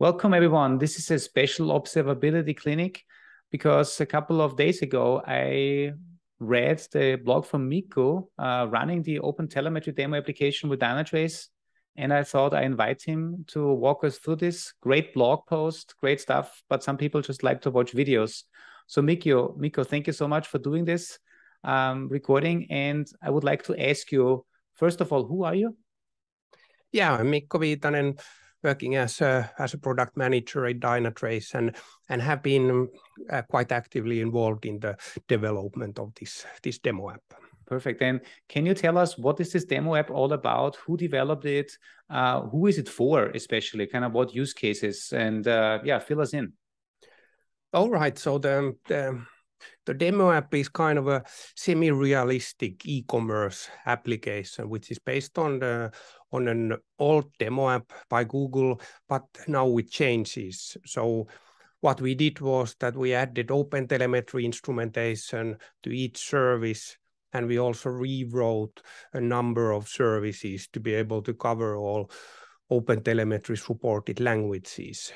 Welcome, everyone. This is a special observability clinic because a couple of days ago I read the blog from Mikko uh, running the Open Telemetry demo application with Dynatrace. And I thought I invite him to walk us through this great blog post, great stuff. But some people just like to watch videos. So Mikko, Mikko, thank you so much for doing this um, recording. And I would like to ask you, first of all, who are you? Yeah, I'm Mikko Viitanen working as a, as a product manager at Dynatrace and, and have been uh, quite actively involved in the development of this, this demo app. Perfect. And can you tell us what is this demo app all about? Who developed it? Uh, who is it for, especially? Kind of what use cases? And uh, yeah, fill us in. All right. So the, the the demo app is kind of a semi-realistic e-commerce application, which is based on the on an old demo app by Google, but now with changes. So what we did was that we added open telemetry instrumentation to each service and we also rewrote a number of services to be able to cover all open telemetry supported languages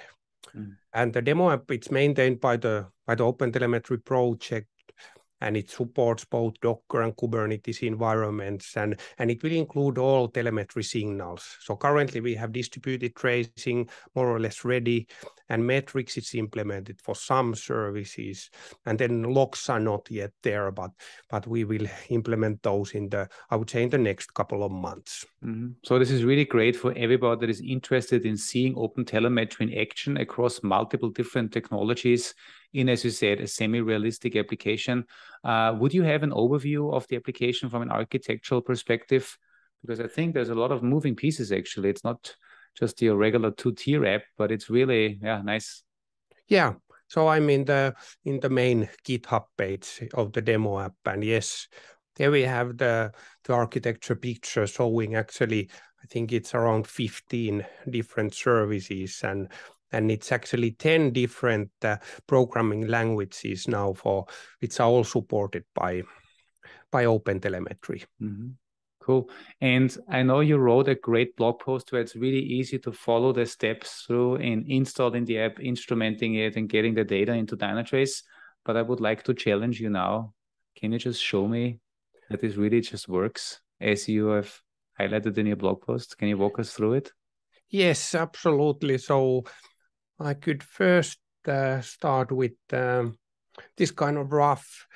Mm. And the demo app it's maintained by the by the OpenTelemetry project and it supports both Docker and Kubernetes environments, and, and it will include all telemetry signals. So currently we have distributed tracing more or less ready, and metrics is implemented for some services, and then logs are not yet there, but but we will implement those in the I would say in the next couple of months. Mm-hmm. So this is really great for everybody that is interested in seeing open telemetry in action across multiple different technologies in, as you said, a semi-realistic application. Uh, would you have an overview of the application from an architectural perspective? Because I think there's a lot of moving pieces. Actually, it's not just your regular two-tier app, but it's really yeah nice. Yeah. So I'm in the in the main GitHub page of the demo app, and yes, there we have the the architecture picture showing actually I think it's around 15 different services and and it's actually 10 different uh, programming languages now for it's all supported by by OpenTelemetry. Mm-hmm. Cool. And I know you wrote a great blog post where it's really easy to follow the steps through in installing the app, instrumenting it, and getting the data into Dynatrace. But I would like to challenge you now. Can you just show me that this really just works as you have highlighted in your blog post? Can you walk us through it? Yes, absolutely. So I could first uh, start with um, this kind of rough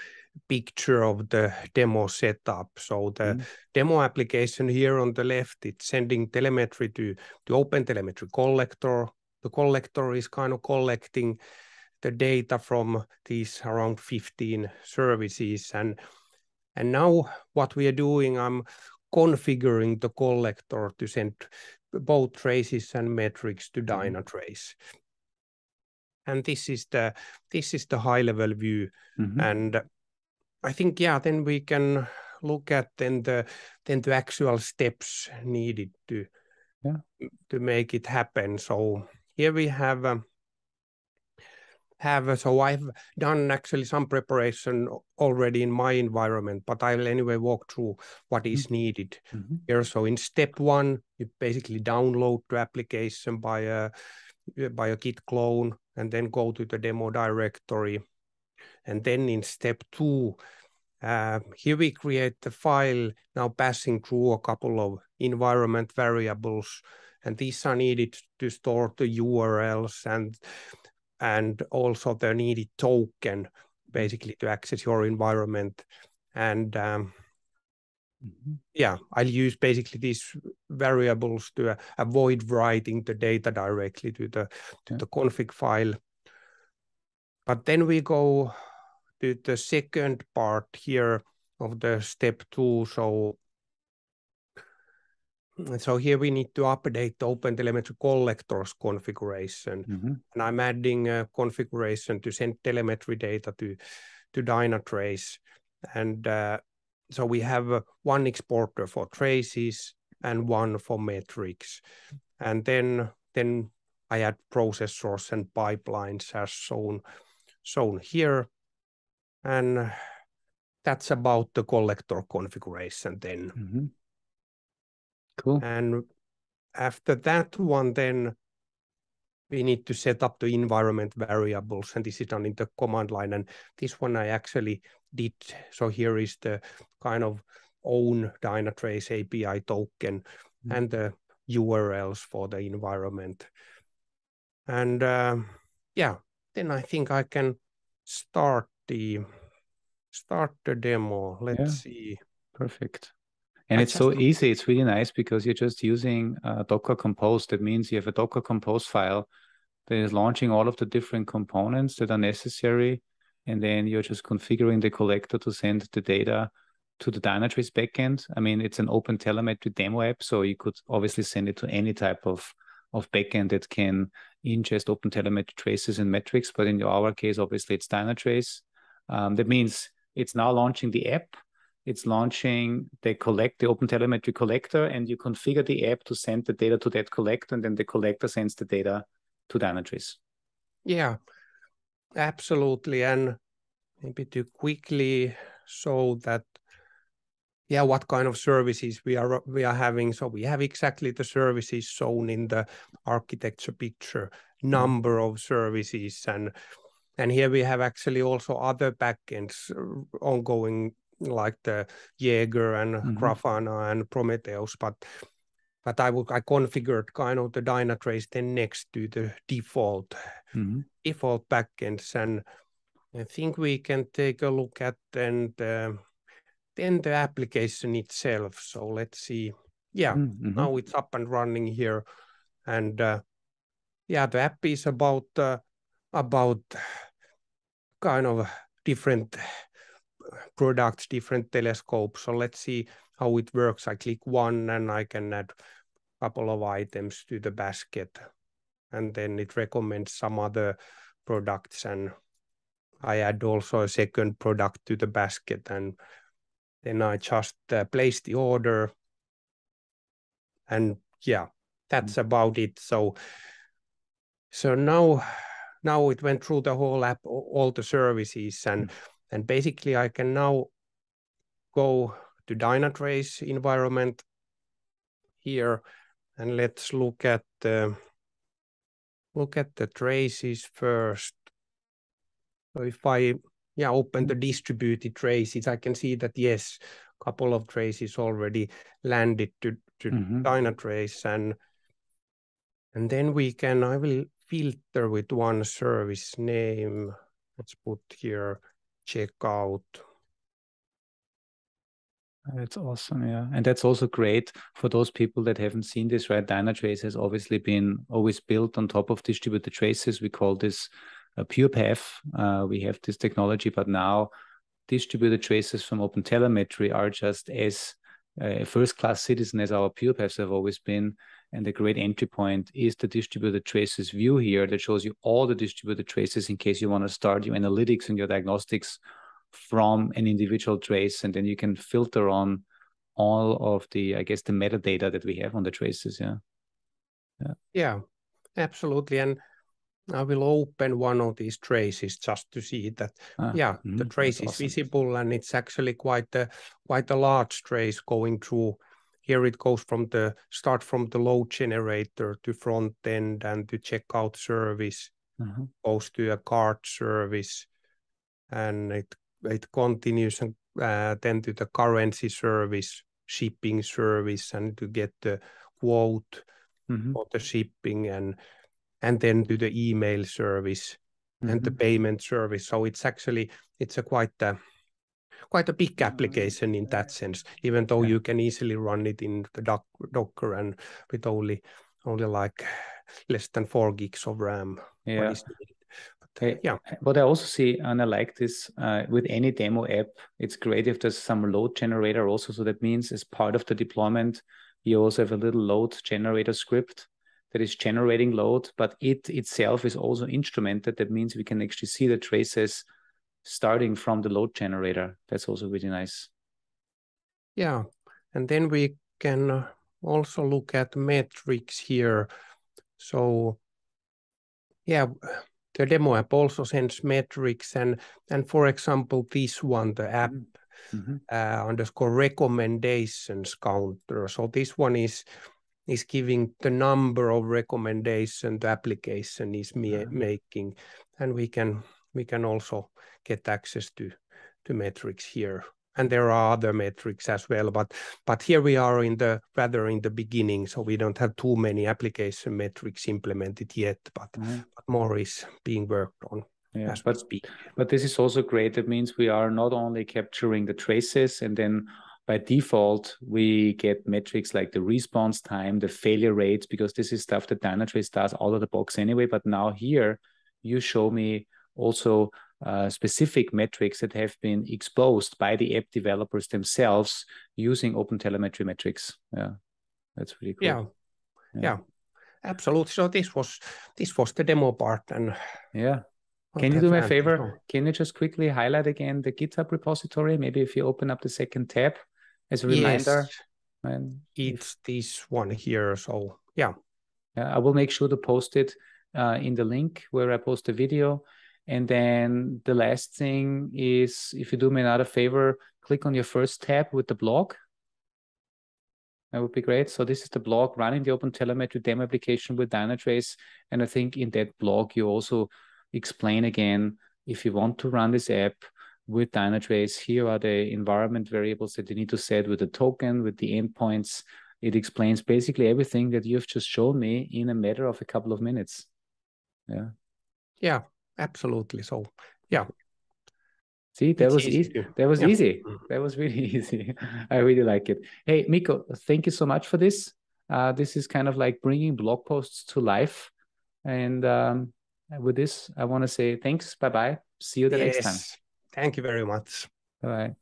picture of the demo setup. So the mm. demo application here on the left, it's sending telemetry to, the Open Telemetry Collector. The collector is kind of collecting the data from these around 15 services. And, and now what we are doing, I'm configuring the collector to send both traces and metrics to mm-hmm. And this is the this is the high level view mm-hmm. and i think yeah then we can look at then the then the actual steps needed to yeah. to make it happen so here we have um, have so i've done actually some preparation already in my environment but i'll anyway walk through what is mm-hmm. needed mm-hmm. here so in step one you basically download the application by a by a git clone and then go to the demo directory. And then in step two, uh, here we create the file now passing through a couple of environment variables. And these are needed to store the URLs and and also the needed token basically to access your environment. And um. Yeah, I'll use basically these variables to uh, avoid writing the data directly to the to yeah. the config file. But then we go to the second part here of the step two. So so here we need to update the OpenTelemetry collectors configuration. Mm-hmm. And I'm adding a configuration to send telemetry data to, to Dynatrace. And uh, so we have uh, one exporter for traces and one for metrics. And then, then I add processors and pipelines as shown, shown here. And that's about the collector configuration then. Mm-hmm. Cool. And after that one, then we need to set up the environment variables, and this is done in the command line. And this one I actually did. So here is the kind of own Dynatrace API token mm-hmm. and the URLs for the environment. And uh, yeah, then I think I can start the start the demo. Let's yeah. see. Perfect. And I it's so easy. It's really nice because you're just using uh, Docker Compose. That means you have a Docker Compose file is launching all of the different components that are necessary. And then you're just configuring the collector to send the data to the Dynatrace backend. I mean, it's an open telemetry demo app, so you could obviously send it to any type of of backend that can ingest open telemetry traces and metrics. But in our case, obviously, it's Dynatrace. Um, that means it's now launching the app. It's launching the collect the open telemetry collector, and you configure the app to send the data to that collector, and then the collector sends the data to Dynatrace. Yeah, absolutely. And maybe to quickly show that yeah what kind of services we are we are having so we have exactly the services shown in the architecture picture number of services and and here we have actually also other backends ongoing like the Jaeger and mm-hmm. Grafana and Prometheus but but I will I configured kind of the Dynatrace then next to the default mm-hmm. default backends and I think we can take a look at and the then the application itself. So let's see. Yeah, mm-hmm. now it's up and running here, and uh, yeah, the app is about uh, about kind of different products, different telescopes. So let's see how it works. I click one, and I can add a couple of items to the basket, and then it recommends some other products and I add also a second product to the basket and then I just uh, place the order. And yeah, that's mm. about it. So, so now, now it went through the whole app, all the services, and mm. and basically I can now go to Dynatrace environment here, and let's look at the look at the traces first. So if I yeah open the distributed traces i can see that yes a couple of traces already landed to to mm-hmm. dynatrace and and then we can i will filter with one service name let's put here checkout that's awesome, yeah, and that's also great for those people that haven't seen this. Right, Dynatrace has obviously been always built on top of distributed traces. We call this a PurePath. Uh, we have this technology, but now distributed traces from open telemetry are just as a first class citizen as our PurePaths have always been. And the great entry point is the distributed traces view here that shows you all the distributed traces in case you want to start your analytics and your diagnostics from an individual trace. And then you can filter on all of the, I guess, the metadata that we have on the traces. Yeah. Yeah. Yeah, absolutely. And I will open one of these traces just to see that, ah, yeah, mm, the trace is awesome. visible and it's actually quite a quite a large trace going through. Here it goes from the start from the load generator to front end and to checkout service, mm-hmm. goes to a cart service, and it it continues and uh, then to the currency service, shipping service, and to get the quote mm-hmm. for the shipping and and then to the email service mm-hmm. and the mm-hmm. payment service. So it's actually it's a quite a quite a big application in that sense. Even though yeah. you can easily run it in the doc, Docker and with only only like less than four gigs of RAM. Yeah. But, yeah. What I also see, and I like this uh, with any demo app, it's great if there's some load generator also. So that means as part of the deployment, you also have a little load generator script that is generating load, but it itself is also instrumented. That means we can actually see the traces starting from the load generator. That's also really nice. Yeah, and then we can uh, also look at metrics here. So yeah, the demo app also sends metrics and and for example, this one, the app mm-hmm. uh, underscore recommendations counter. So this one is is giving the number of recommendation the application is yeah. making, and we can we can also get access to to metrics here and there are other metrics as well but but here we are in the rather in the beginning so we don't have too many application metrics implemented yet but, mm-hmm. but more is being worked on yeah but but this is also great. It means we are not only capturing the traces and then by default we get metrics like the response time the failure rates because this is stuff that dynatrace does out of the box anyway. But now here you show me also uh, specific metrics that have been exposed by the app developers themselves using OpenTelemetry metrics. Yeah, that's really cool. Yeah. yeah, yeah, absolutely. So this was this was the demo part, and yeah. Can you do me a favor? Can you just quickly highlight again the GitHub repository? Maybe if you open up the second tab as a reminder. Yes. And it's if... this one here. So yeah. Yeah, I will make sure to post it uh, in the link where I post the video. And then the last thing is if you do me another favor, click on your first tab with the blog. That would be great. So this is the blog running the OpenTelemetry demo application with Dynatrace. And I think in that blog, you also explain again, if you want to run this app with Dynatrace, here are the environment variables that you need to set with the token, with the endpoints. It explains basically everything that you've just shown me in a matter of a couple of minutes. Yeah. Yeah, absolutely. So yeah. See, that it's was easy. easy. That was yeah. easy. Mm. That was really easy. I really like it. Hey, Mikko, thank you so much for this. Uh, this is kind of like bringing blog posts to life. And um, with this, I want to say thanks. Bye bye. See you the yes. next time. Thank you very much. Bye.